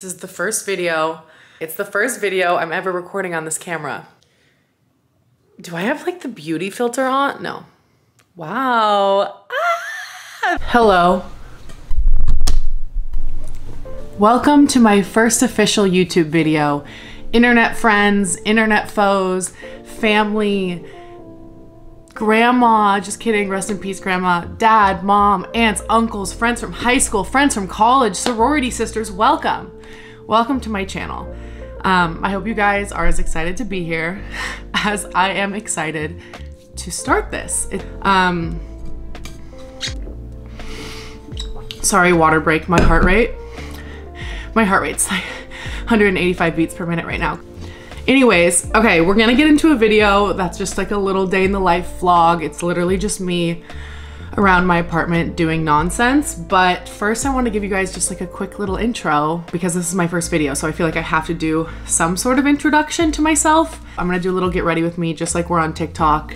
This is the first video. It's the first video I'm ever recording on this camera. Do I have like the beauty filter on? No. Wow. Ah! Hello. Welcome to my first official YouTube video. Internet friends, internet foes, family, grandma, just kidding, rest in peace, grandma, dad, mom, aunts, uncles, friends from high school, friends from college, sorority sisters, welcome. Welcome to my channel. Um, I hope you guys are as excited to be here as I am excited to start this. It, um, sorry, water break, my heart rate. My heart rate's like 185 beats per minute right now. Anyways, okay, we're gonna get into a video that's just like a little day in the life vlog. It's literally just me around my apartment doing nonsense. But first I wanna give you guys just like a quick little intro because this is my first video. So I feel like I have to do some sort of introduction to myself. I'm gonna do a little get ready with me just like we're on TikTok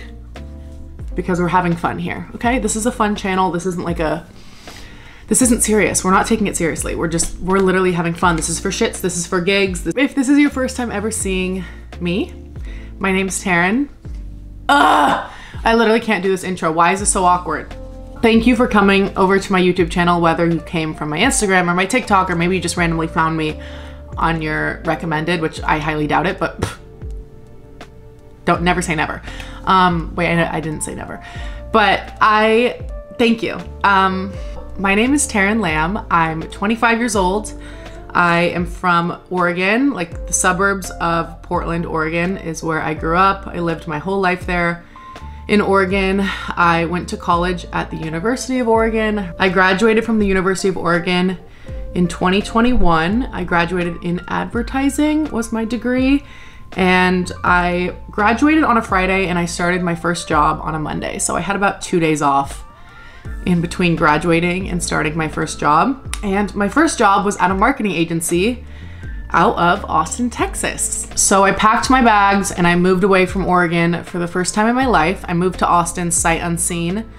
because we're having fun here, okay? This is a fun channel. This isn't like a this isn't serious. We're not taking it seriously. We're just, we're literally having fun. This is for shits. This is for gigs. If this is your first time ever seeing me, my name's Taryn. Ugh! I literally can't do this intro. Why is this so awkward? Thank you for coming over to my YouTube channel, whether you came from my Instagram or my TikTok, or maybe you just randomly found me on your recommended, which I highly doubt it, but pff, don't never say never. Um, wait, I, I didn't say never, but I, thank you. Um, my name is Taryn Lamb. I'm 25 years old. I am from Oregon, like the suburbs of Portland, Oregon is where I grew up. I lived my whole life there. In Oregon, I went to college at the University of Oregon. I graduated from the University of Oregon in 2021. I graduated in advertising was my degree and I graduated on a Friday and I started my first job on a Monday. So I had about 2 days off in between graduating and starting my first job. And my first job was at a marketing agency out of Austin, Texas. So I packed my bags and I moved away from Oregon for the first time in my life. I moved to Austin sight unseen.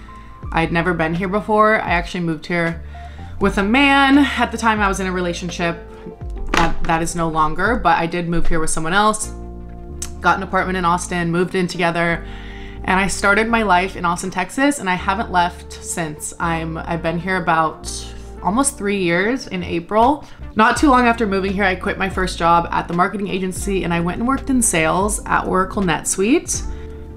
I'd never been here before. I actually moved here with a man. At the time I was in a relationship. That, that is no longer, but I did move here with someone else. Got an apartment in Austin, moved in together, and I started my life in Austin, Texas, and I haven't left since. I'm I've been here about almost three years in April. Not too long after moving here, I quit my first job at the marketing agency and I went and worked in sales at Oracle NetSuite.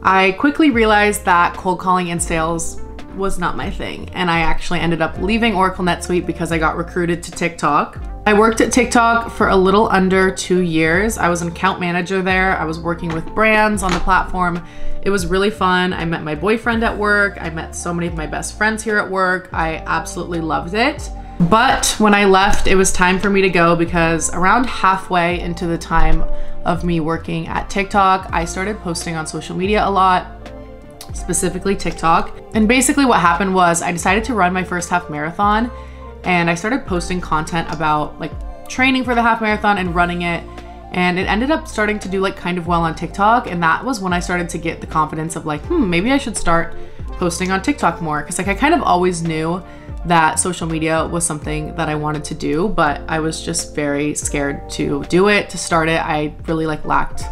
I quickly realized that cold calling and sales was not my thing, and I actually ended up leaving Oracle NetSuite because I got recruited to TikTok. I worked at TikTok for a little under two years. I was an account manager there. I was working with brands on the platform. It was really fun. I met my boyfriend at work. I met so many of my best friends here at work. I absolutely loved it. But when I left, it was time for me to go because around halfway into the time of me working at TikTok, I started posting on social media a lot, specifically TikTok. And basically what happened was I decided to run my first half marathon and I started posting content about like training for the half marathon and running it. And it ended up starting to do like kind of well on TikTok. And that was when I started to get the confidence of like hmm maybe I should start posting on TikTok more. Because like I kind of always knew that social media was something that I wanted to do but I was just very scared to do it to start it I really like lacked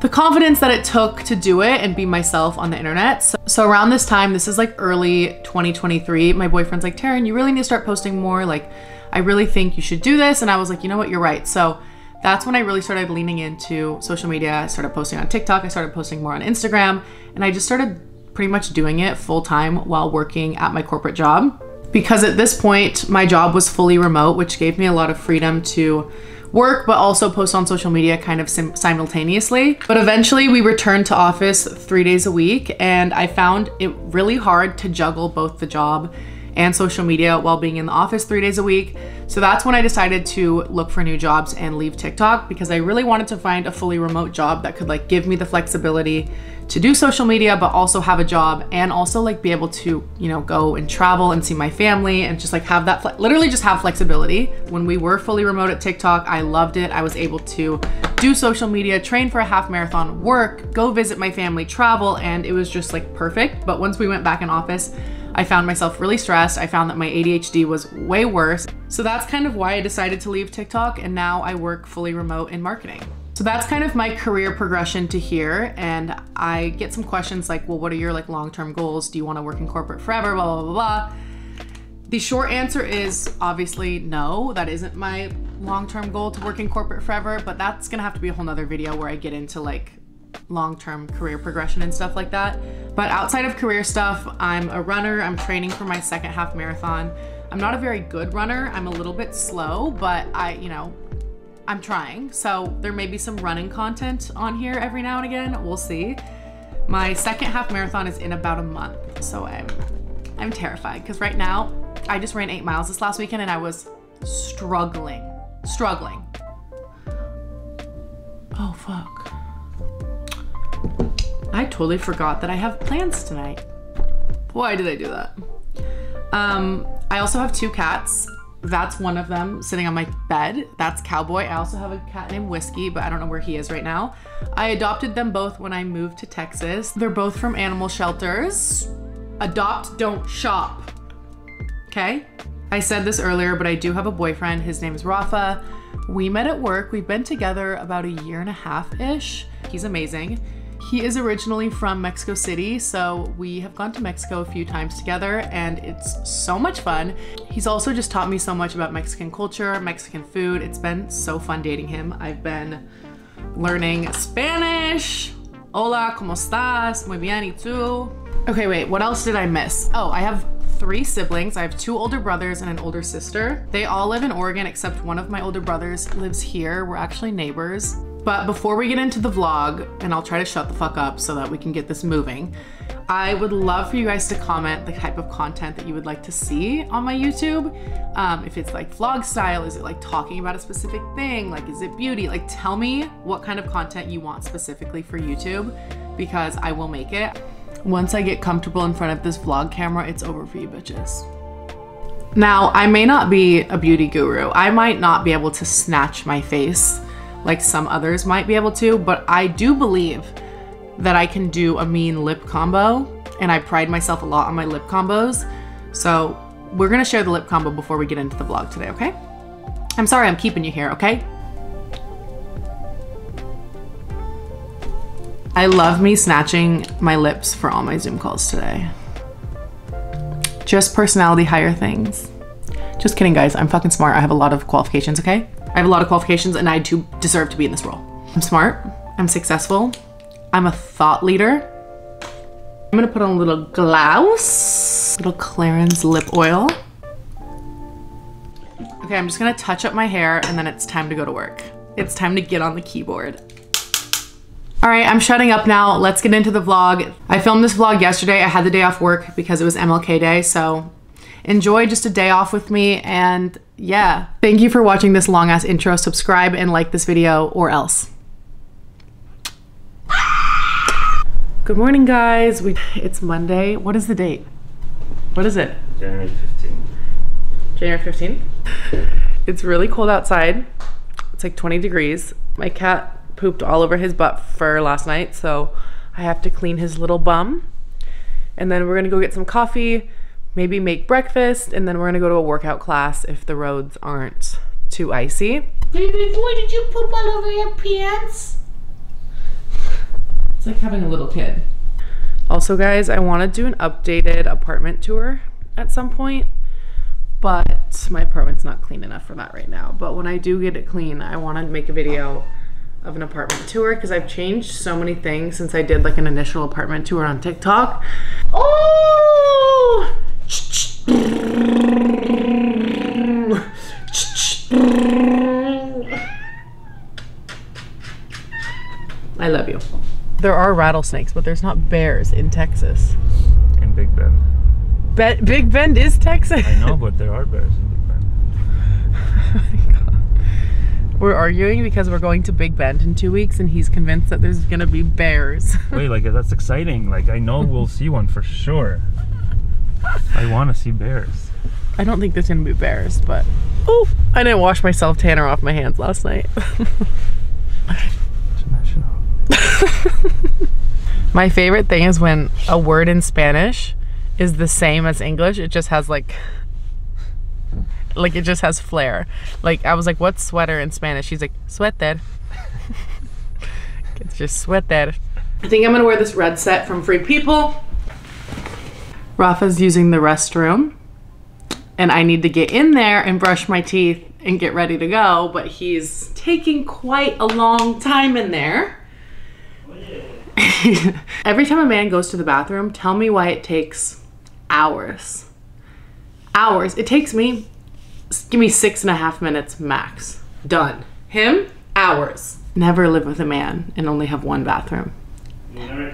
the confidence that it took to do it and be myself on the internet. So, so, around this time, this is like early 2023, my boyfriend's like, Taryn, you really need to start posting more. Like, I really think you should do this. And I was like, you know what, you're right. So that's when I really started leaning into social media. I started posting on TikTok, I started posting more on Instagram, and I just started pretty much doing it full time while working at my corporate job. Because at this point, my job was fully remote, which gave me a lot of freedom to work, but also post on social media kind of sim- simultaneously. But eventually we returned to office three days a week, and I found it really hard to juggle both the job and social media while being in the office three days a week. So that's when I decided to look for new jobs and leave TikTok because I really wanted to find a fully remote job that could like give me the flexibility to do social media but also have a job and also like be able to you know go and travel and see my family and just like have that literally just have flexibility. When we were fully remote at tiktok i loved it. I was able to do social media train for a half marathon work go visit my family travel and it was just like perfect. But once we went back in office I found myself really stressed. I found that my ADHD was way worse. So that's kind of why I decided to leave TikTok and now I work fully remote in marketing. So that's kind of my career progression to here. And I get some questions like, well, what are your like long-term goals? Do you want to work in corporate forever? Blah, blah, blah, blah. The short answer is obviously no, that isn't my long-term goal to work in corporate forever, but that's gonna have to be a whole nother video where I get into like long-term career progression and stuff like that. But outside of career stuff, I'm a runner. I'm training for my second half marathon. I'm not a very good runner. I'm a little bit slow, but I, you know, I'm trying. So there may be some running content on here every now and again. We'll see. My second half marathon is in about a month. So I'm I'm terrified because right now I just ran eight miles this last weekend and I was struggling, struggling. Oh fuck. I totally forgot that I have plans tonight. Why did I do that? Um, I also have two cats. That's one of them sitting on my bed. That's Cowboy. I also have a cat named Whiskey, but I don't know where he is right now. I adopted them both when I moved to Texas. They're both from animal shelters. Adopt, don't shop. Okay? I said this earlier, but I do have a boyfriend. His name is Rafa. We met at work. We've been together about a year and a half ish. He's amazing. He is originally from Mexico City, so we have gone to Mexico a few times together and it's so much fun. He's also just taught me so much about Mexican culture, Mexican food. It's been so fun dating him. I've been learning Spanish. Hola, ¿cómo estás? Muy bien, ¿y tú? Okay, wait, what else did I miss? Oh, I have three siblings. I have two older brothers and an older sister. They all live in Oregon except one of my older brothers lives here. We're actually neighbors. But before we get into the vlog, and I'll try to shut the fuck up so that we can get this moving, I would love for you guys to comment the type of content that you would like to see on my YouTube. Um, if it's like vlog style, is it like talking about a specific thing? Like, is it beauty? Like, tell me what kind of content you want specifically for YouTube because I will make it. Once I get comfortable in front of this vlog camera, it's over for you bitches. Now, I may not be a beauty guru. I might not be able to snatch my face like some others might be able to, but I do believe that I can do a mean lip combo, and I pride myself a lot on my lip combos. So we're gonna share the lip combo before we get into the vlog today, okay? I'm sorry I'm keeping you here, okay? I love me snatching my lips for all my Zoom calls today. Just personality higher things. Just kidding, guys. I'm fucking smart. I have a lot of qualifications, okay? I have a lot of qualifications and I do deserve to be in this role. I'm smart, I'm successful, I'm a thought leader. I'm gonna put on a little glouse, little Clarins lip oil. Okay, I'm just gonna touch up my hair and then it's time to go to work. It's time to get on the keyboard. All right, I'm shutting up now. Let's get into the vlog. I filmed this vlog yesterday. I had the day off work because it was MLK Day, so enjoy just a day off with me and yeah. Thank you for watching this long ass intro. Subscribe and like this video or else. Good morning guys. We it's Monday. What is the date? What is it? January 15th. January 15th. It's really cold outside. It's like 20 degrees. My cat pooped all over his butt fur last night, so I have to clean his little bum. And then we're gonna go get some coffee maybe make breakfast, and then we're gonna go to a workout class if the roads aren't too icy. Baby boy, did you poop all over your pants? It's like having a little kid. Also, guys, I want to do an updated apartment tour at some point, but my apartment's not clean enough for that right now. But when I do get it clean, I want to make a video of an apartment tour because I've changed so many things since I did like an initial apartment tour on TikTok. Oh! I love you. There are rattlesnakes, but there's not bears in Texas. In Big Bend. Be Big Bend is Texas. I know, but there are bears in Big Bend. Oh we're arguing because we're going to Big Bend in two weeks, and he's convinced that there's gonna be bears. Wait, like that's exciting. Like I know we'll see one for sure. I want to see bears. I don't think there's gonna be bears, but oh, I didn't wash myself tanner off my hands last night. my favorite thing is when a word in Spanish is the same as English. It just has like like it just has flair. Like I was like, what's sweater in Spanish? She's like, suéter. it's just suéter. I think I'm gonna wear this red set from Free People. Rafa's using the restroom. And I need to get in there and brush my teeth and get ready to go, but he's taking quite a long time in there. Every time a man goes to the bathroom, tell me why it takes hours. Hours. It takes me, give me six and a half minutes max. Done. Him, hours. Never live with a man and only have one bathroom. okay?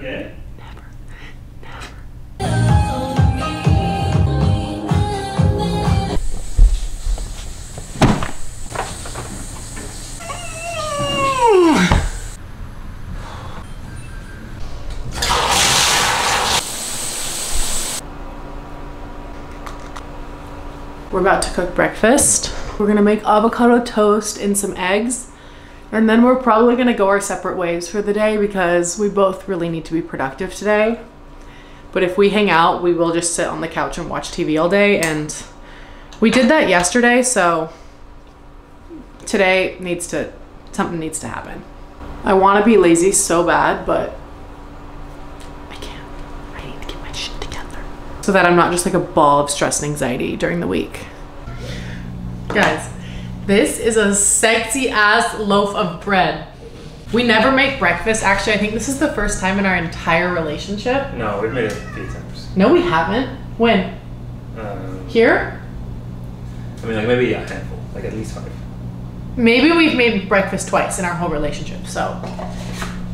We're about to cook breakfast. We're gonna make avocado toast and some eggs. And then we're probably gonna go our separate ways for the day because we both really need to be productive today. But if we hang out, we will just sit on the couch and watch TV all day. And we did that yesterday, so today needs to, something needs to happen. I wanna be lazy so bad, but I can't. I need to get my shit together. So that I'm not just like a ball of stress and anxiety during the week. Guys, this is a sexy ass loaf of bread. We never make breakfast. Actually, I think this is the first time in our entire relationship. No, we've made it a few times. No, we haven't. When? Um, Here? I mean, like maybe a handful, like at least five. Maybe we've made breakfast twice in our whole relationship. So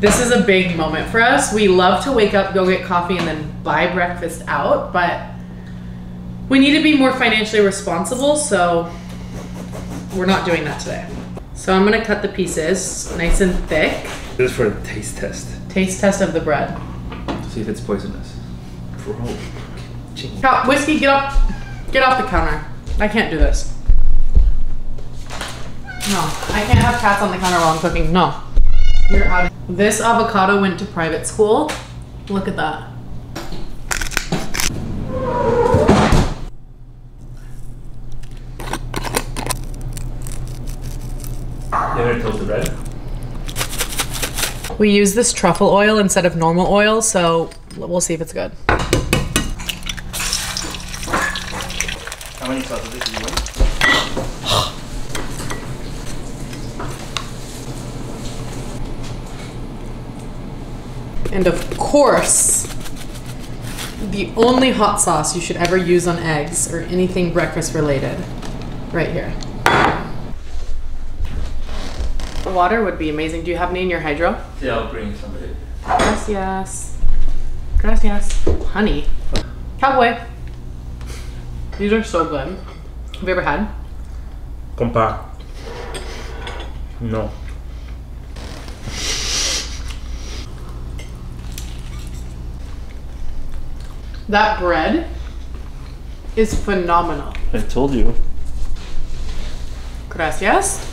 this is a big moment for us. We love to wake up, go get coffee, and then buy breakfast out, but we need to be more financially responsible, so we're not doing that today. So I'm gonna cut the pieces nice and thick. This is for a taste test Taste test of the bread. see if it's poisonous. Bro, ching. Oh, whiskey, get up, get off the counter. I can't do this. No, I can't have cats on the counter while I'm cooking. No, you're out. This avocado went to private school. Look at that. You ever toast the bread? We use this truffle oil instead of normal oil, so we'll see if it's good. How many sausages do you want? And of course, the only hot sauce you should ever use on eggs or anything breakfast related, right here. Water would be amazing. Do you have any in your hydro? Yeah, I'll bring somebody. Gracias. Gracias. Honey. Cowboy. These are so good. Have you ever had? Compa. No. That bread is phenomenal. I told you. Gracias.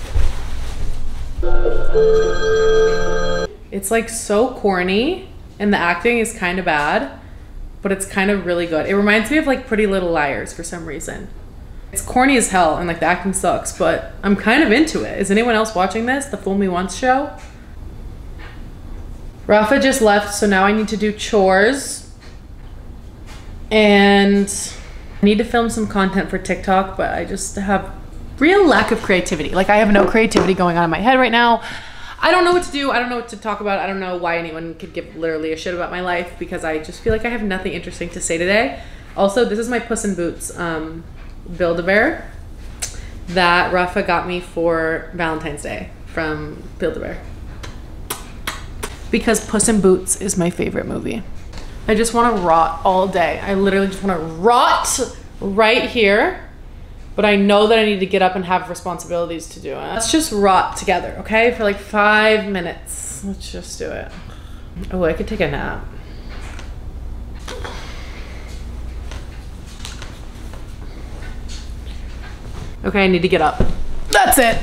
It's like so corny and the acting is kind of bad, but it's kind of really good. It reminds me of like Pretty Little Liars for some reason. It's corny as hell and like the acting sucks, but I'm kind of into it. Is anyone else watching this? The Fool Me Once show? Rafa just left, so now I need to do chores. And I need to film some content for TikTok, but I just have real lack of creativity. Like I have no creativity going on in my head right now. I don't know what to do. I don't know what to talk about. I don't know why anyone could give literally a shit about my life because I just feel like I have nothing interesting to say today. Also, this is my Puss in Boots um, Build-A-Bear that Rafa got me for Valentine's Day from Build-A-Bear. Because Puss in Boots is my favorite movie. I just want to rot all day. I literally just want to rot right here. But I know that I need to get up and have responsibilities to do it. Let's just rot together, okay? For like five minutes. Let's just do it. Oh, I could take a nap. Okay, I need to get up. That's it.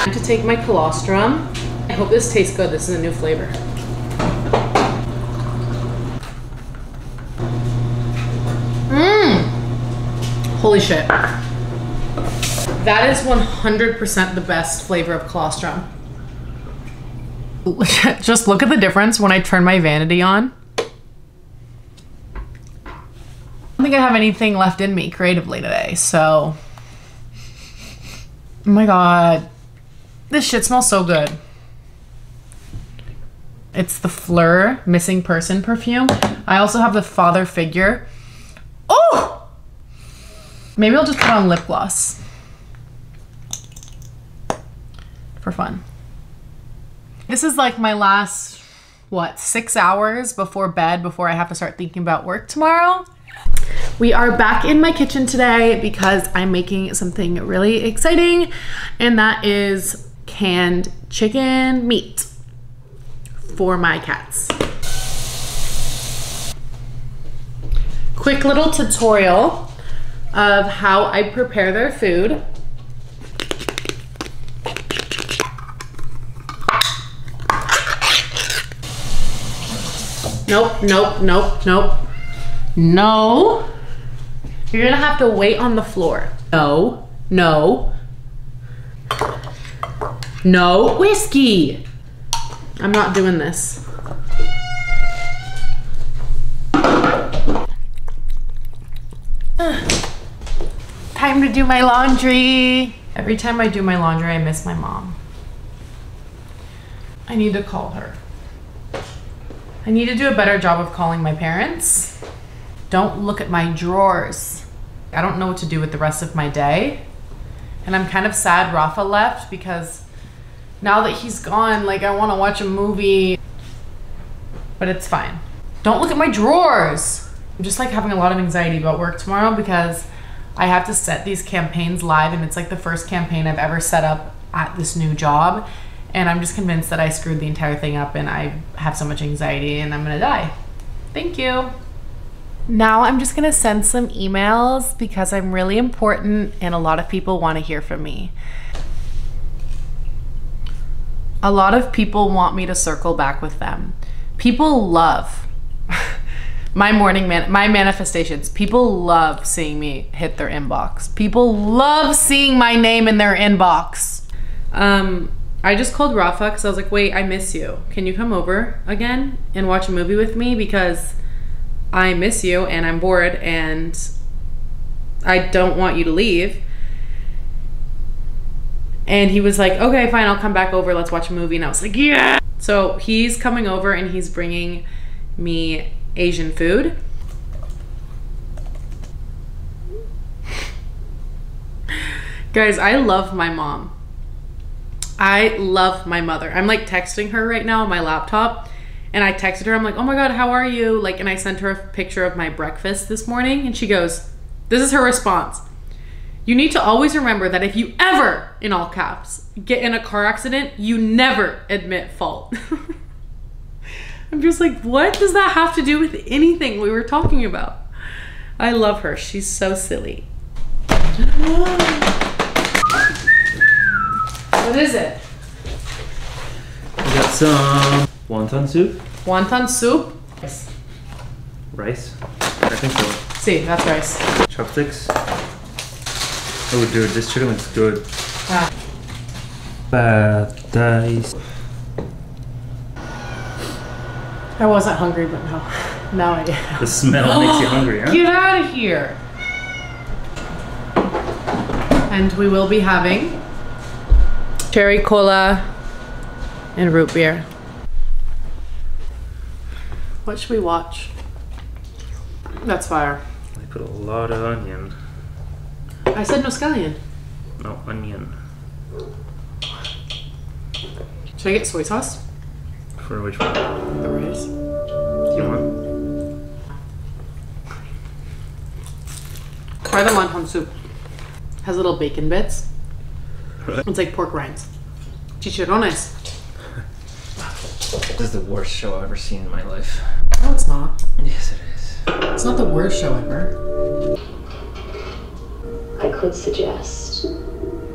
Time to take my colostrum. I hope this tastes good. This is a new flavor. Mmm. Holy shit. That is 100% the best flavor of colostrum. Just look at the difference when I turn my vanity on. I don't think I have anything left in me creatively today, so. Oh my god. This shit smells so good. It's the Phlur Missing Person perfume. I also have the Father Figure. Oh! Maybe I'll just put on lip gloss. For fun. This is like my last, what, six hours before bed before I have to start thinking about work tomorrow. We are back in my kitchen today because I'm making something really exciting, and that is canned chicken meat for my cats. Quick little tutorial of how I prepare their food. Nope, nope, nope, nope. No. You're gonna have to wait on the floor. No, no. No, whiskey. I'm not doing this. Time to do my laundry. Every time I do my laundry, I miss my mom. I need to call her. I need to do a better job of calling my parents. Don't look at my drawers. I don't know what to do with the rest of my day. And I'm kind of sad Rafa left because now that he's gone, like I want to watch a movie. But it's fine. Don't look at my drawers. I'm just like having a lot of anxiety about work tomorrow because I have to set these campaigns live and it's like the first campaign I've ever set up at this new job. And I'm just convinced that I screwed the entire thing up and I have so much anxiety and I'm gonna die. Thank you. Now I'm just gonna send some emails because I'm really important and a lot of people wanna hear from me. A lot of people want me to circle back with them. People love my morning man my manifestations. People love seeing me hit their inbox. People love seeing my name in their inbox. Um I just called Rafa because I was like, wait, I miss you. Can you come over again and watch a movie with me? Because I miss you and I'm bored and I don't want you to leave. And he was like, okay, fine, I'll come back over. Let's watch a movie. And I was like, yeah. So he's coming over and he's bringing me Asian food. Guys, I love my mom. I love my mother. I'm like texting her right now on my laptop and I texted her. I'm like, "Oh my god, how are you?" Like and I sent her a picture of my breakfast this morning and she goes, "This is her response. You need to always remember that if you ever, in all caps, get in a car accident, you never admit fault." I'm just like, "What does that have to do with anything we were talking about?" I love her. She's so silly. What is it? We got some wonton soup, Wonton soup? Yes. rice. I think so. See, that's rice. Chopsticks. Oh, dude, this chicken looks good. Ah. Bad dice. I wasn't hungry, but no. Now I am. The smell makes you hungry, huh? Get out of here. And we will be having cherry cola and root beer. What should we watch? That's fire. I put a lot of onion. I said no scallion. No, onion. Should I get soy sauce? For which one? The rice. Do you want? Try the wonton soup. Has little bacon bits. Right. It's like pork rinds. Chicharrones. This is the worst show I've ever seen in my life. No, it's not. Yes, it is. It's not the worst show ever. I could suggest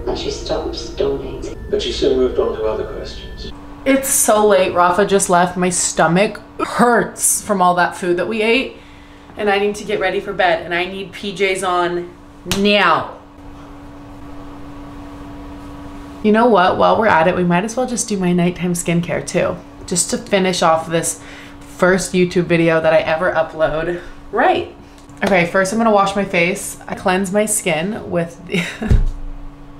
that she stops donating. But she soon moved on to other questions. It's so late. Rafa just left. My stomach hurts from all that food that we ate. And I need to get ready for bed. And I need PJs on now. You know what? While we're at it, we might as well just do my nighttime skincare too. Just to finish off this first YouTube video that I ever upload. Right. Okay, first I'm gonna wash my face. I cleanse my skin with the...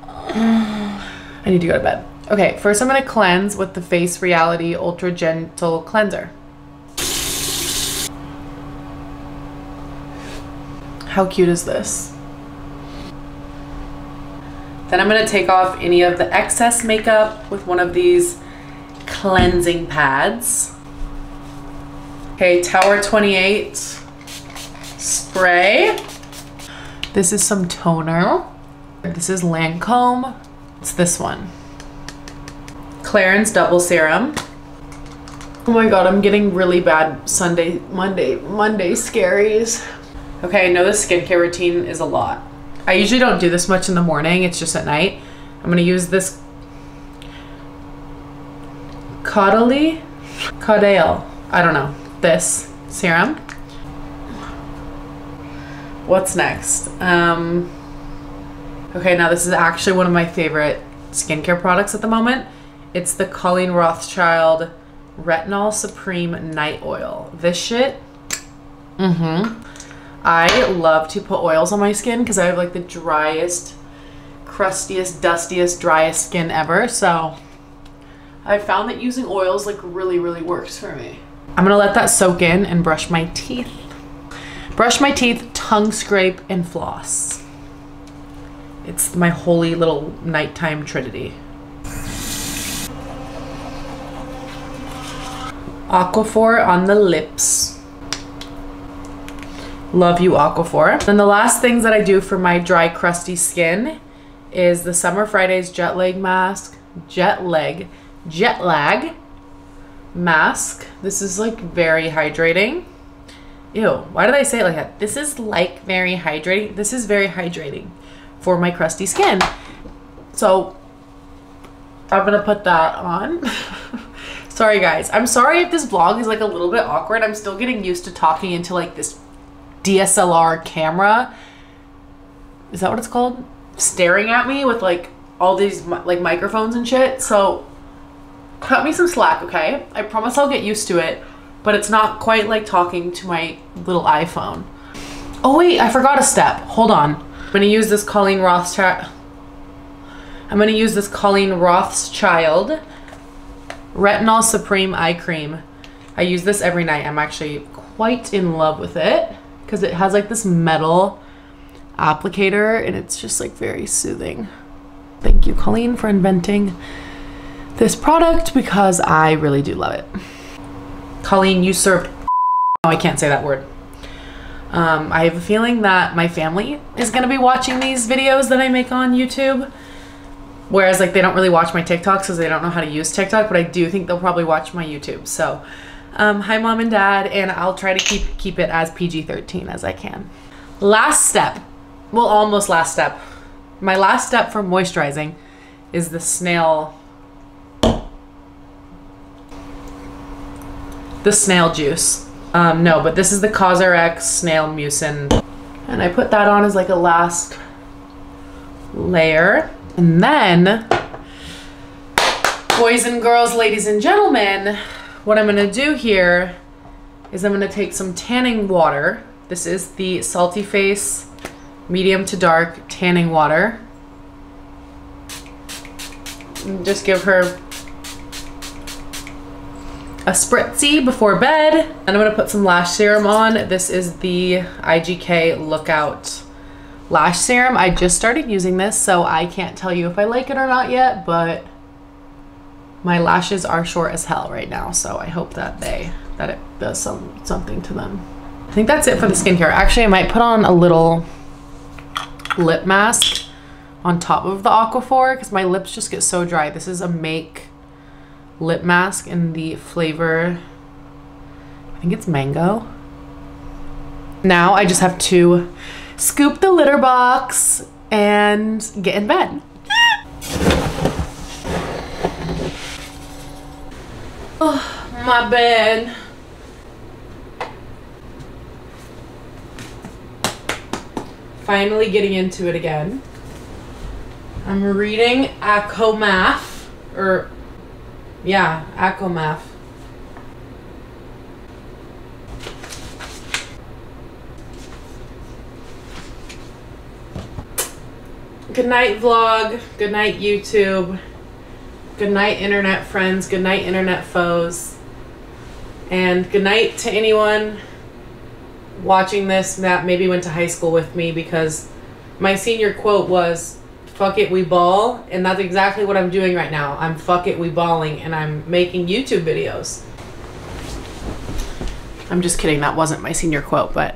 I need to go to bed. Okay, first I'm gonna cleanse with the Face Reality Ultra Gentle Cleanser. How cute is this? Then I'm gonna take off any of the excess makeup with one of these cleansing pads. Okay, Tower 28 spray. This is some toner. This is Lancome. It's this one. Clarins Double Serum. Oh my god, I'm getting really bad Sunday, Monday, Monday scaries. Okay, I know the skincare routine is a lot. I usually don't do this much in the morning, it's just at night. I'm gonna use this Caudalie? Caudale. I don't know. This serum. What's next? Um, okay, now this is actually one of my favorite skincare products at the moment. It's the Colleen Rothschild Retinol Supreme Night Oil. This shit, mm-hmm. I love to put oils on my skin because I have like the driest, crustiest, dustiest, driest skin ever. So I found that using oils like really, really works for me. I'm gonna let that soak in and brush my teeth. Brush my teeth, tongue scrape, and floss. It's my holy little nighttime trinity. Aquaphor on the lips. Love you, Aquaphor. Then the last things that I do for my dry, crusty skin is the Summer Fridays Jet Lag Mask, Jet Lag, Jet Lag Mask. This is like very hydrating. Ew, why did I say it like that? This is like very hydrating. This is very hydrating for my crusty skin. So I'm gonna put that on. sorry guys. I'm sorry if this vlog is like a little bit awkward. I'm still getting used to talking into like this DSLR camera. Is that what it's called? Staring at me with like all these like microphones and shit. So cut me some slack, okay? I promise I'll get used to it, but it's not quite like talking to my little iPhone. Oh wait, I forgot a step. Hold on. I'm gonna use this Colleen Rothschild. I'm gonna use this Colleen Rothschild Retinol Supreme Eye Cream. I use this every night. I'm actually quite in love with it because it has like this metal applicator and it's just like very soothing. Thank you, Colleen, for inventing this product because I really do love it. Colleen, you served. Oh, I can't say that word. Um, I have a feeling that my family is going to be watching these videos that I make on YouTube. Whereas like they don't really watch my TikToks because they don't know how to use TikTok, but I do think they'll probably watch my YouTube. So um, hi mom and dad, and I'll try to keep, keep it as PG-13 as I can. Last step, well almost last step. My last step for moisturizing is the snail, the snail juice. Um, no, but this is the Cosrx Snail Mucin. And I put that on as like a last layer. And then, boys and girls, ladies and gentlemen, what I'm gonna do here is I'm gonna take some tanning water. This is the Salty Face medium to dark tanning water. And just give her a spritzy before bed. And I'm gonna put some lash serum on. This is the IGK Lookout lash serum. I just started using this, so I can't tell you if I like it or not yet, but my lashes are short as hell right now, so I hope that they that it does some something to them. I think that's it for the skincare. Actually, I might put on a little lip mask on top of the Aquaphor because my lips just get so dry. This is a Make lip mask in the flavor, I think it's mango. Now I just have to scoop the litter box and get in bed. Oh, my bad. Finally getting into it again. I'm reading ACOMAF, or yeah, ACOMAF. Good night, vlog. Good night, YouTube. Good night, internet friends. Good night, internet foes. And good night to anyone watching this that maybe went to high school with me because my senior quote was, fuck it, we ball. And that's exactly what I'm doing right now. I'm fuck it, we balling, and I'm making YouTube videos. I'm just kidding. That wasn't my senior quote, but